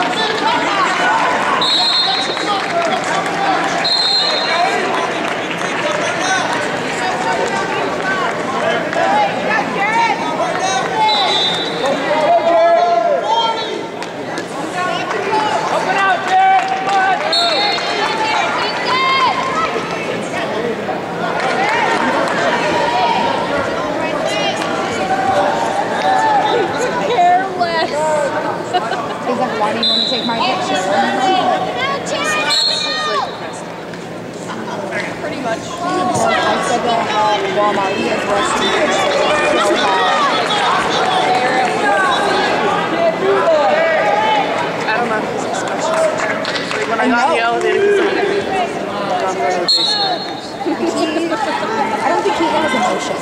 Yes. Walmart. He has I don't know. Like when I, got in the elevator, he's like, I'm going to the basement. He, I don't think he has emotions.